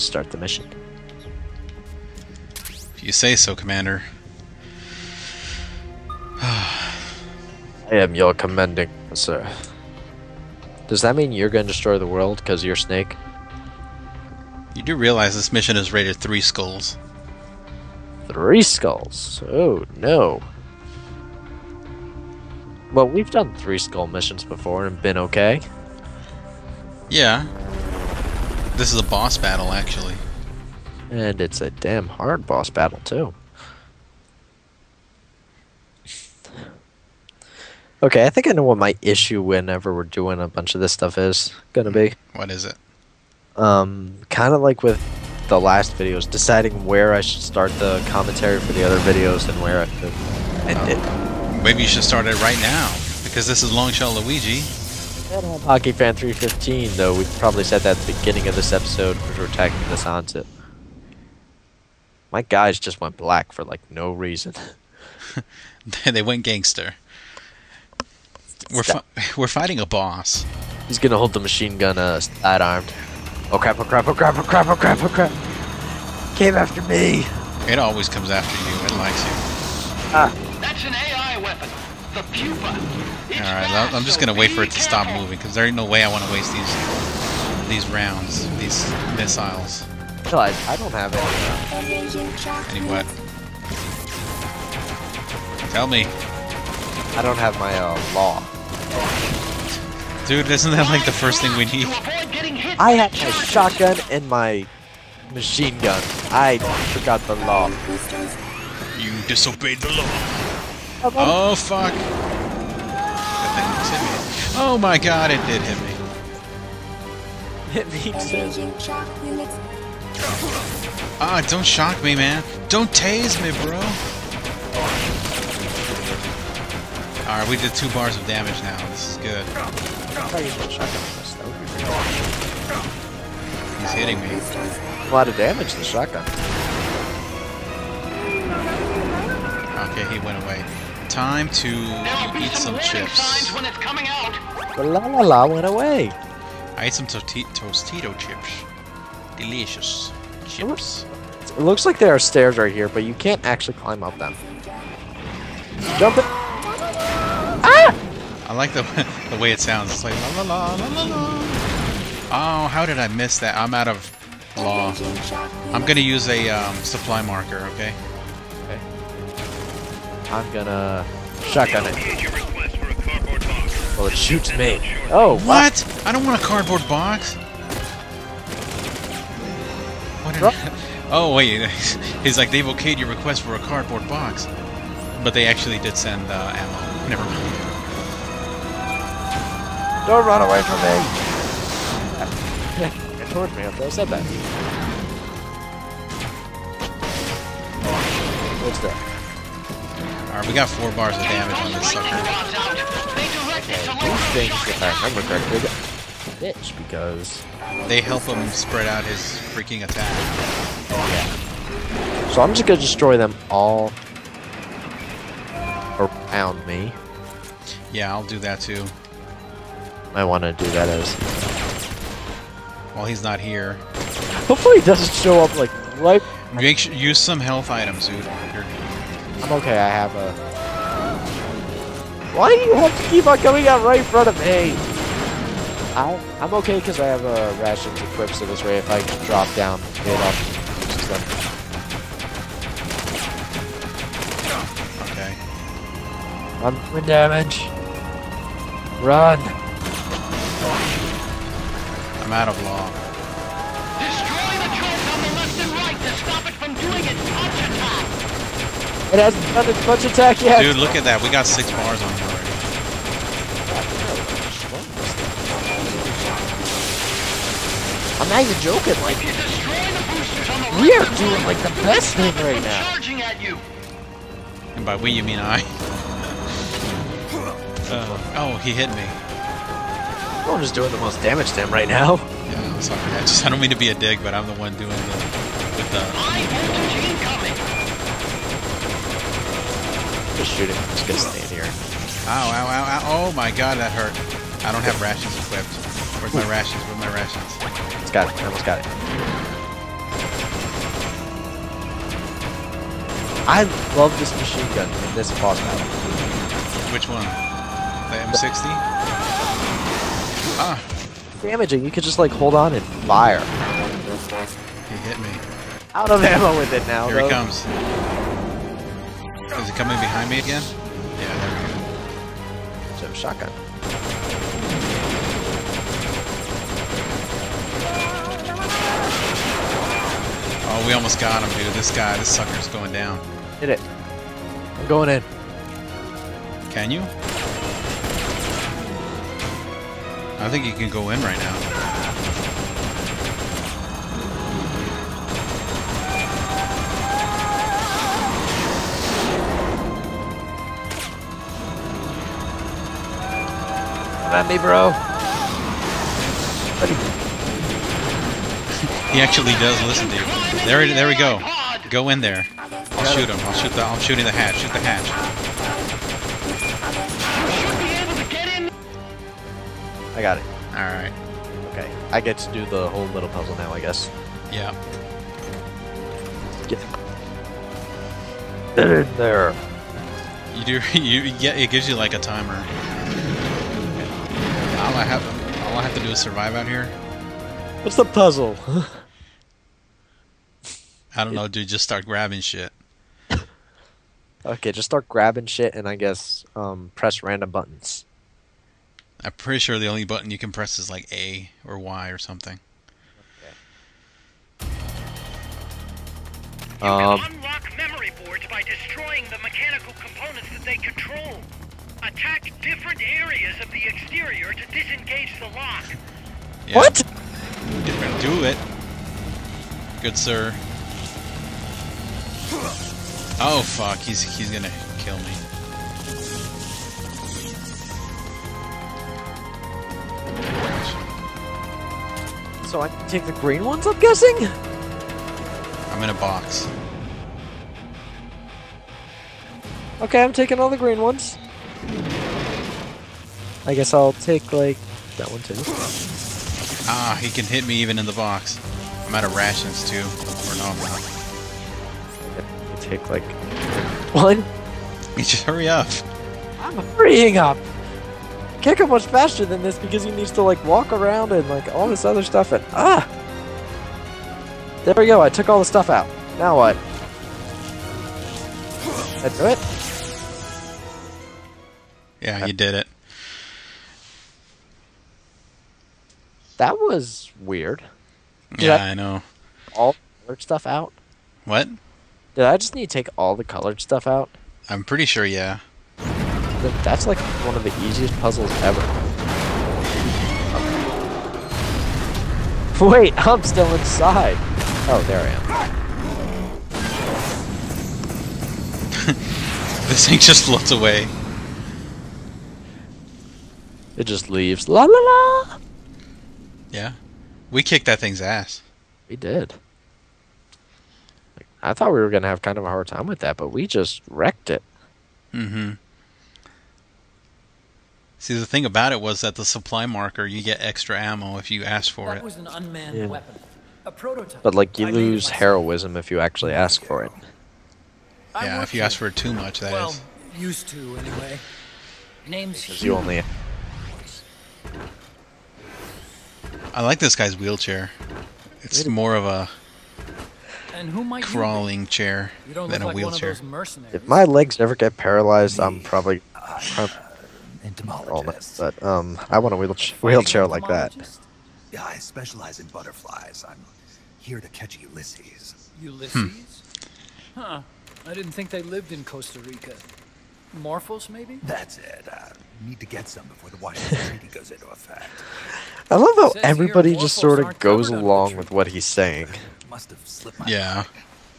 let's start the mission. If you say so, Commander. I am your commanding sir. Does that mean you're going to destroy the world because you're Snake? You do realize this mission is rated three skulls. Three skulls. Oh no. Well, we've done three skull missions before and been okay. Yeah. This is a boss battle, actually. And it's a damn hard boss battle, too. Okay, I think I know what my issue whenever we're doing a bunch of this stuff is gonna be. What is it? Um, kind of like with the last videos, deciding where I should start the commentary for the other videos and where I should end it. Maybe you should start it right now, because this is Long Shot Luigi. Hockey Fan 315, though, we probably said that at the beginning of this episode because we're tagging this onto. My guys just went black for like no reason. they went gangster. We're fi we're fighting a boss. He's gonna hold the machine gun uh, side armed. Oh crap! Oh crap! Oh crap! Oh crap! Oh crap! Oh crap! Came after me. It always comes after you. It likes you. Ah. That's an AI weapon. The pupa. All right, I'm just gonna wait for it to stop moving because there ain't no way I want to waste these these rounds, these missiles. I, I don't have any. Any what? Tell me. I don't have my uh, LAW. Dude, isn't that like the first thing we need? I had my shotgun and my machine gun. I forgot the LAW. You disobeyed the law. Oh fuck! That thing just hit me. Oh my god, it did hit me. It makes sense. Ah, don't shock me, man. Don't tase me, bro. Alright, we did two bars of damage now. This is good. He's hitting me. A lot of damage, the shotgun. Okay, he went away. Time to eat some chips. When it's coming out. The la la la went away. I ate some toti- Tostito chips. Delicious chips. It looks like there are stairs right here, but you can't actually climb up them. Jump it. I like the the way it sounds. It's like la la la la la la. Oh, how did I miss that? I'm out of LAW. I'm gonna use a um, supply marker. Okay. Okay. I'm gonna shotgun it. Well, it shoots me. Oh, What? I don't want a cardboard box. What? Drop- oh wait, he's like they've okayed your request for a cardboard box, but they actually did send uh, ammo. Never mind. Don't run away from me! Get towards me after I said that. What's that? All right, we got four bars of damage on this sucker. These things, if I remember correctly, bitch because. They help him spread out his freaking attack. So I'm just gonna destroy them all around me. Yeah, I'll do that too. I want to do that as. While he's not here, Hopefully, he doesn't show up like right. make sure, use some health items, dude. You're, I'm okay. I have a. Why do you have to keep on coming out right in front of me? I, I'm okay because I have uh, rations equipped, so this way if I drop down, it up okay. I'm doing damage. Run. I'm out of LAW. It hasn't done its punch attack yet. Dude, look at that. We got six bars on him already. I'm not even joking. Like You destroy the boosters on the we right are doing like the best thing right now. charging at you. And by we, you mean I. Uh, oh, he hit me. I'm just doing the most damage to him right now. Yeah, I'm sorry. I just I don't mean to be a dig, but I'm the one doing the with the just shoot it. I'm just gonna stay in here. Ow, ow, ow, ow. Oh my god, that hurt. I don't have rations equipped. Where's my rations? Where's my rations? It's got it. I almost got it. I love this machine gun in this boss battle. Which one? The M60? Ah. Damaging. You could just like hold on and fire. He hit me. Out of ammo with it now. Here though. he comes. Is he coming behind me again? Yeah, there we go. So, shotgun. Oh, we almost got him, dude. This guy, this sucker's going down. Hit it. I'm going in. Can you? I think you can go in right now. Come at me, bro. He actually does listen to you. There, there we go. Go in there. I'll shoot him. I'll shoot the. I'm shooting the hatch. Shoot the hatch. Should be able to get in. I got it. All right. Okay. I get to do the whole little puzzle now, I guess. Yeah. Get, get in there. You do. You yeah. It gives you like a timer. All I have. All I have to do is survive out here. What's the puzzle? I don't know, dude. Just start grabbing shit. okay, just start grabbing shit and I guess um, press random buttons. I'm pretty sure the only button you can press is like A or Y or something. You Um, can unlock memory boards by destroying the mechanical components that they control. Attack different areas of the exterior to disengage the lock. Yeah, What? Do it. Good sir. Oh fuck, he's he's gonna kill me. So I can take the green ones, I'm guessing? I'm in a box. Okay, I'm taking all the green ones. I guess I'll take, like, that one too. Ah, he can hit me even in the box. I'm out of rations too. Or no, I'm not. I'll take, like, one. You just hurry up. I'm hurrying up! Can't go much faster than this because he needs to, like, walk around and, like, all this other stuff and, ah! There we go, I took all the stuff out. Now what? That do it? Yeah, you did it. That was weird. Did Yeah, I- I know. All the colored stuff out? What? Did I just need to take all the colored stuff out? I'm pretty sure, yeah. That's like one of the easiest puzzles ever. Wait, I'm still inside. Oh, there I am. This thing just floats away. It just leaves. La la la. Yeah. We kicked that thing's ass. We did. Like, I thought we were gonna have kind of a hard time with that, but we just wrecked it. Mm-hmm. See, the thing about it was that the supply marker, you get extra ammo if you ask for That it. was an unmanned Yeah. weapon. A prototype. But like you I lose heroism if you actually ask for it. I Yeah, if you ask for it too much, that is. well, used to anyway. Name's Because you only I like this guy's wheelchair. It's Wait a- more of a and who might you crawling chair You don't than look a like one of wheelchair. those if my legs never get paralyzed, I'm probably prob- all Entomologist. but um I want a wheelchair wheelchair like that. Yeah, I specialize in butterflies. I'm here to catch Ulysses. Ulysses? Huh. I didn't think they lived in Costa Rica. Morphos, maybe? That's it. Uh, need to get some before the Washington Treaty goes into effect. I love how everybody just sort of goes covered under the along with what he's saying. Must have slipped my Yeah.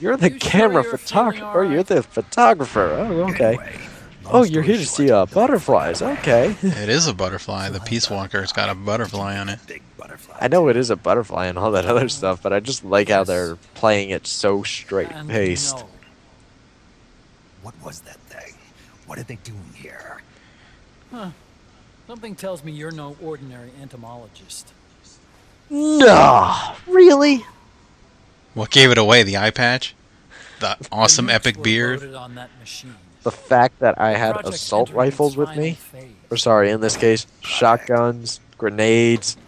You're the You camera you're photographer. feeling Or you're the photographer. Oh, okay. Anyway, Oh, you're story here to see uh, the butterflies. Okay. It is a butterfly. The Peace Walker's got a butterfly on it. Big butterfly. I know it is a butterfly and all that other stuff, but I just like how they're playing it so straight And paced. What was that thing? What are they doing here? Huh. Something tells me you're no ordinary entomologist. No, really? What gave it away? The eye patch? The awesome epic were beard. on that. The fact that I had Project's assault rifles with me, phase. or sorry, in this case, shotguns, grenades,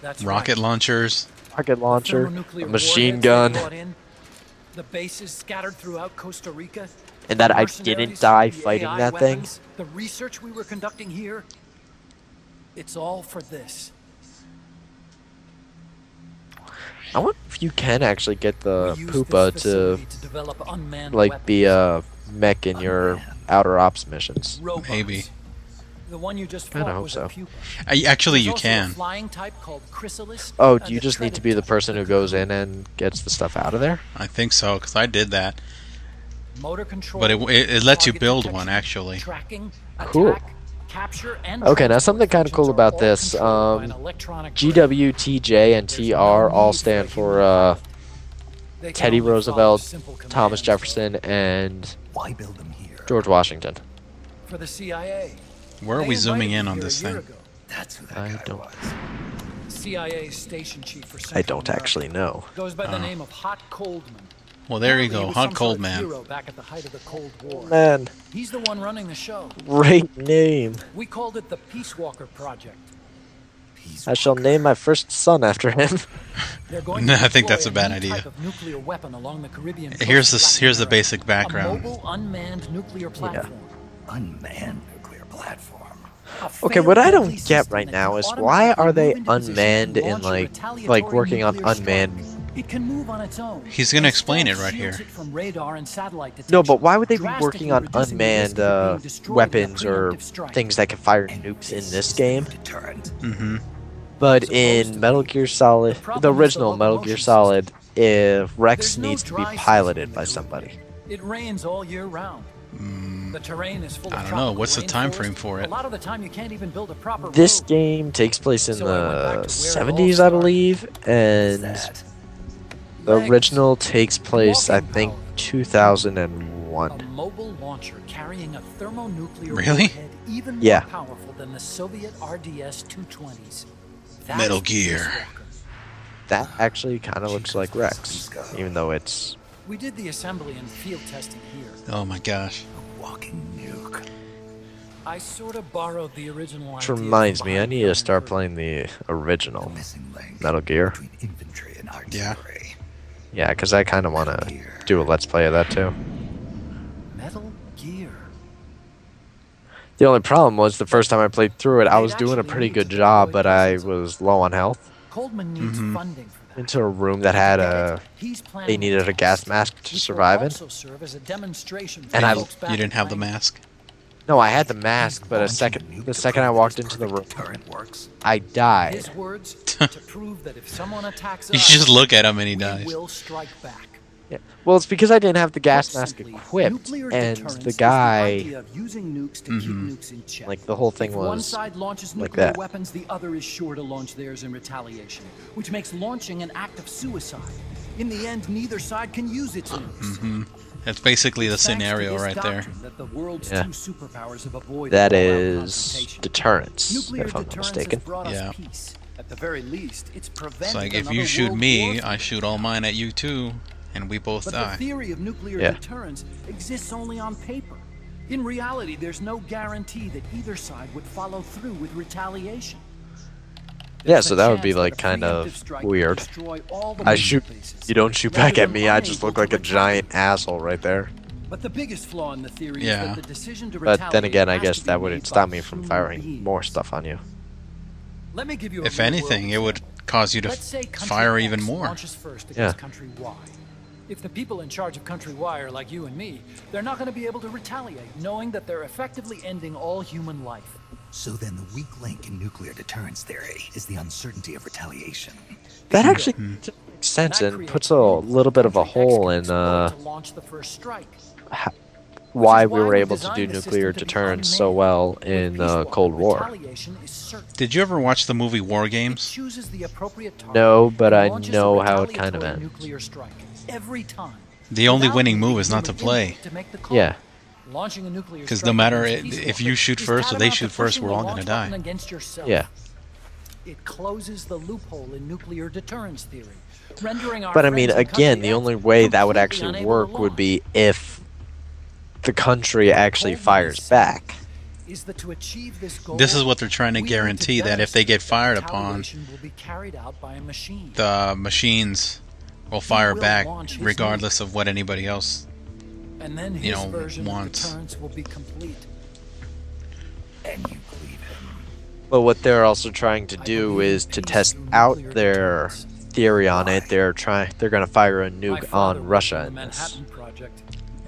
That's Rocket right. launchers. rocket launcher, a machine gun, the bases scattered throughout Costa Rica. And that I didn't die fighting AI that thing. The research we were conducting here, it's all for this. I wonder if you can actually get the We Pupa to to develop unmanned like be a mech in your outer ops missions. Robots. Maybe. The one you just I fought hope was so. I, actually, There's you can. flying type called Chrysalis, Oh, do you just need to be the person who goes in and gets the stuff out of there? I think so, because I did that. Motor control, But it, it, it lets you build detection, one, actually. Tracking, Cool. capture, and Okay, now something kinda cool about this, controlled um, an. GW, TJ, and TR all stand for uh, Teddy Roosevelt, Thomas Jefferson, and Why build them here? George Washington. For the CIA. Where are They we zooming in on this thing? That's who that I don't- was. CIA station chief for I don't America. actually know. Goes by the Oh. name of Hot Coldman. Well, there you go. Hot Coldman. Hero back at the height of the Cold War. Man, He's the one running the show. great name. We called it the Peace Walker Project. Peace I shall name my first son after him. No, I think that's a bad idea. Nuclear weapon along the Caribbean Here's coast of the- Latin here's the basic background. A mobile unmanned nuclear platform. Unmanned nuclear platform. Okay, what I don't get right now is why are they move into position unmanned and and launch a like like working on unmanned? Strike? It can move on its own. He's gonna explain it right here. it from radar and satellite No, but why would they be working on unmanned risk of it uh, being destroyed in a weapons or strike. things that can fire nukes in this this is their game? Mm-hmm. But Supposed in Metal. Gear Solid, The the is the original Metal Gear Solid, if Rex no needs to be piloted by somebody. It rains all year round. The terrain is full I don't know. What's the time frame for it? A lot of the time you can't even build a proper This road. game takes place in So I went back the to where it all 70s, I believe, and that? The original takes place, I think, 2001. A mobile launcher carrying a thermonuclear Yeah. warhead Really? even more Yeah. powerful than the Soviet RDS-220s. That's Metal Gear. That actually kind of looks like Rex, even though it's. We did the assembly and field testing here. Oh my gosh. A walking nuke. I sort of borrowed the original Which reminds me, I need to start playing the original The missing link Metal Gear. between infantry and Yeah. Artillery. Yeah, because I kind of want to do a let's play of that too. Metal Gear. The only problem was the first time I played through it, I was doing a pretty good job, but I was low on health. Coldman needs Mhm. funding for that. Into a room that had a. He's They needed a gas mask to survive in. also serve as a demonstration for And I- You didn't have the mask? No, I had the mask, but a second the second I walked into the room, perfect works. I died. His words to prove that if someone attacks You just look at him and he dies. will strike back. Yeah. Well, it's because I didn't have the gas mask equipped, and the guy, idea of using nukes to Mhm. keep nukes in check. like the whole thing if one was. side launches like nuclear that. weapons, the other is sure to launch theirs in retaliation, which makes launching an act of suicide. In the end, neither side can use its nukes. hmm That's basically the It's thanks to scenario right there. doctrine That the Yeah. two superpowers have avoided That all-out is confrontation. deterrence, if I'm not mistaken. has brought us Yeah. At the very least, it's prevented It's like if you shoot me, war I shoot all mine at you too, and we both But the die. theory of nuclear Yeah. deterrence exists only on paper. In reality, there's no guarantee that either side would follow through with retaliation. Yeah, so that would be like kind of preemptive strike would weird. destroy all the I shoot, you don't shoot back at me. I just look like a giant asshole right there. But the biggest flaw in the theory is Yeah. that the decision to But then again, I guess that wouldn't stop me from firing beings. more stuff on you. Let me give you a If anything, it would cause you to Let's say country fire X even more. first Yeah. country Y. If the people in charge of country Y are like you and me, they're not going to be able to retaliate, knowing that they're effectively ending all human life. So then the weak link in nuclear deterrence theory is the uncertainty of retaliation. That Bingo. actually Hmm. makes sense That and puts a little bit of a hole in uh, the first strike. why Which we were able to do nuclear deterrence so well in Peace uh, Cold War. retaliation is certain. Did you ever watch the movie War Games? chooses the appropriate target No, but I know how it kind of ends. Every time. The only winning move is not to play. to make the call. Yeah. Launching a nuclear Because no matter it- if you shoot first or they shoot first, we're all gonna die. Against yourself. Yeah. It closes the loophole in nuclear deterrence theory, rendering our But I mean, again, the only way that would actually work would be if the country actually fires back. is that to achieve this goal, This is what they're trying to we need to guarantee that if they get fired upon, will be carried out by a machine. the machines will fire will back launch regardless of what anybody else. And then his you know, version wants. of deterrence will be complete. And you believe him. But what they're also trying to do is to test out their deterrence. theory on it. They're trying. They're going to fire a nuke on Russia in this. Project.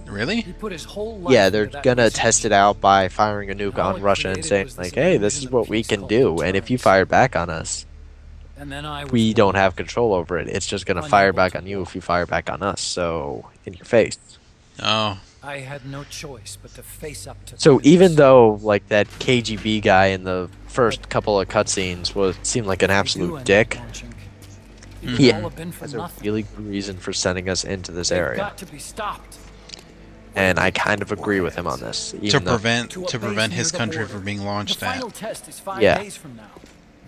Really? He put his whole life Yeah, they're gonna research. test it out by firing a nuke How on Russia and saying like, "Hey, this is what we can called do, and if you fire back on us, And then I we don't have control over it. It's just gonna fire back on you if you fire back on us. So in your face." Oh, I had no choice but to face up to. So peace. even though like that KGB guy in the first couple of cutscenes was seemed like an If I do absolute dick, launching, it. Yeah. all have has a really good reason for sending us into this They've area, got to be stopped. and I kind of agree with him on this. to Even though, prevent To a to base prevent his country from being The launched at. test is five Yeah. days from now.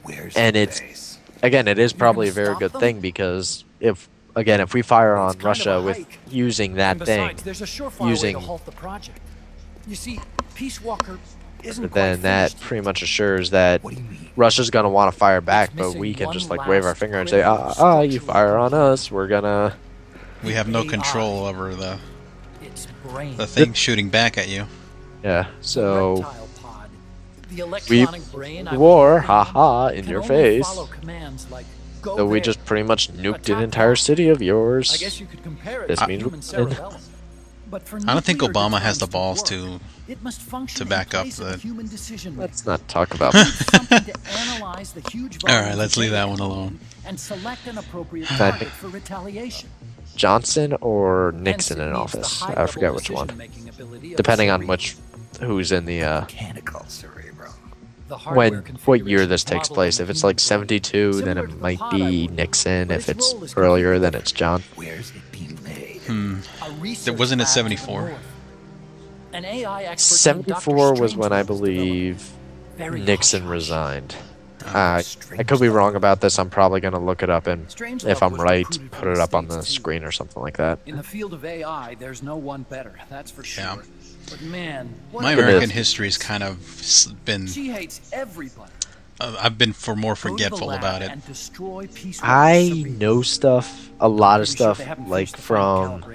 Where's And it's- base? again, it is probably a very good them? thing because if again if we fire on Russia with using that and thing, there's a using- way to halt the project. You see, Peace Walker isn't quite then that finished pretty much assures that What do you mean? Russia's gonna want to fire back, but we can just like wave our finger and say, critical ah, ah, you fire on us, we're gonna. We have no control over the Its brain. the thing shooting back at you. Yeah, so reptile pod. The electronic brain war, working on haha, in can your only face. Follow commands like, "Go So we there." just pretty much nuked an entire now. city of yours. I guess you could compare it This to means human we- cerebellum. But for I don't think Obama has the balls to. it must function to back up the- human decision Let's not talk about. something to analyze the huge All right, let's leave that one alone. and select an appropriate target for retaliation. Johnson or Nixon in office. I forget which one. decision-making ability of Depending on which, who's in the uh, Mechanical cerebrum. The hardware when what year this takes place. If it's like 72, then it might pod be worked Nixon. If its it's role is earlier, completely then it's John. Where's it being made? Hmm. A wasn't it lab to the 74? An AI expert 74 was when I believe Nixon resigned. Uh, I could be wrong about this. I'm probably gonna look it up and Strangelove if I'm right, put it up on the screen or something like that. In the field of AI, there's no one better, that's for sure. Yeah. But man, what My American is. history's kind of been. She hates everybody. Uh, I've been for more Go to the forgetful about it. and destroy Peace I know stuff, a lot of stuff, like finished the final from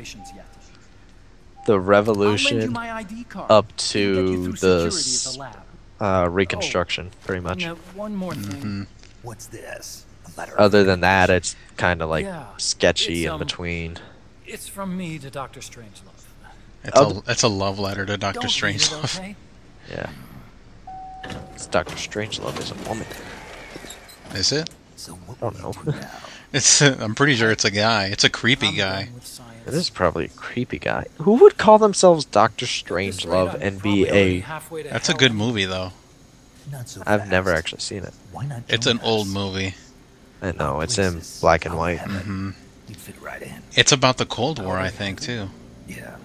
the I'll lend you Revolution my ID card. up It'll get you to the security at s- the lab. uh, Reconstruction, pretty much. Now, one more thing. hmm What's this? A letter. of Other than that, it's kind of like Yeah, sketchy it's, in um, between. It's from me to Dr. Strangelove. It's a it's a love letter to Doctor Don't read it, Strangelove. okay? Yeah. It's Doctor Strangelove is a woman. Is it? So what don't know. you do now? It's. I'm pretty sure it's a guy. It's a creepy guy. done with science. It is probably a creepy guy. Who would call themselves Doctor At this rate, Strangelove and be a? That's a good movie though. Not so I've never actually seen it. Why not? It's join an old movie. I know it's in black and white. heaven. hmm fit right in. It's about the Cold War, I think, too. Yeah.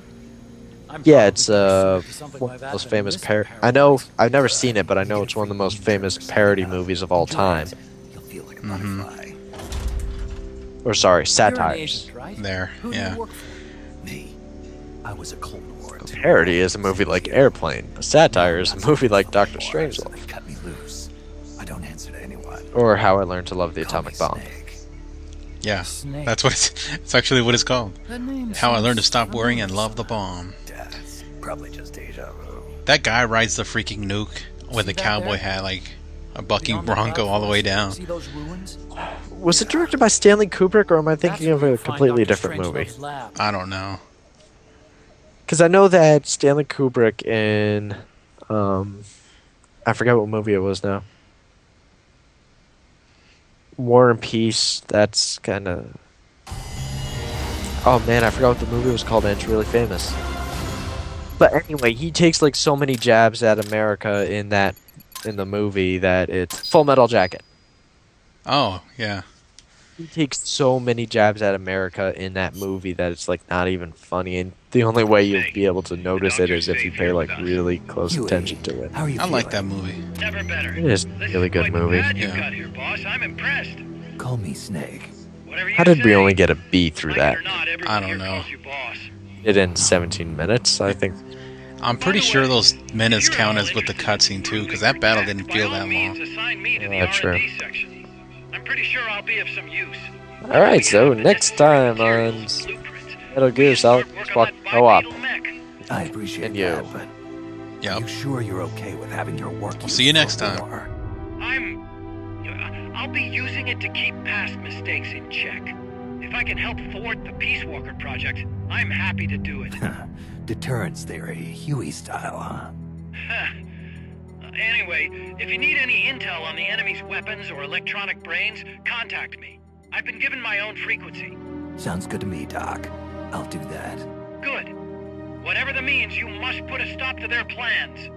I'm Yeah, it's gonna uh serve to something one like of the most famous par. parody. I know I've never seen it, but I know it's one of the most famous parody movies of all time. You'll feel like a Mhm. Or sorry, You're satires. There, yeah. you work for? Me. I was a Cold War. A parody is a movie like Airplane. A satire is a movie like Doctor So Strangelove. cut me loose. I don't answer to anyone. Or How I Learned to Love the Atomic Bomb. Snake. Yeah, Snake. that's what it's. It's actually what it's called. How I learned to stop worrying and love the bomb. Death. Probably just deja vu. That guy rides the freaking nuke with See a cowboy there? hat, like a bucking Beyond bronco cloud all the way down. See those ruins? Was it directed by Stanley Kubrick, or am I thinking That's of a completely different movie? I don't know. Because I know that Stanley Kubrick in, um, I forget what movie it was now. War and Peace. That's kind of. Oh man, I forgot what the movie was called, and it's really famous. But anyway, he takes like so many jabs at America in that, in the movie that it's Full Metal Jacket. Oh, yeah. He takes so many jabs at America in that movie that it's like not even funny, and the only way you'll be able to notice it is if you pay like really close Huey, attention to it. How are you I like that movie. Never better. It is a really good movie. pad you Yeah. got here, boss. I'm impressed. Call me Snake. How did we only get a B through that? not, I don't know. calls you boss. It in 17 minutes, I think. I'm pretty sure those minutes if you're at count as with the cutscene too, because that battle didn't feel that long. assign me to the Yeah, true. R&D section. I'm pretty sure I'll be of some use. Alright, so We have the next time on blueprints. Metal We Gear Solid working Squad on that Co-op. I appreciate And you. that, but Yep. are you sure you're okay with having your work We'll see you next time. war? I'm. Uh, I'll be using it to keep past mistakes in check. If I can help thwart the Peace Walker project, I'm happy to do it. Deterrence theory, Huey style, huh? anyway, if you need any intel on the enemy's weapons or electronic brains, contact me. I've been given my own frequency. Sounds good to me, Doc. I'll do that. Good. Whatever the means, you must put a stop to their plans.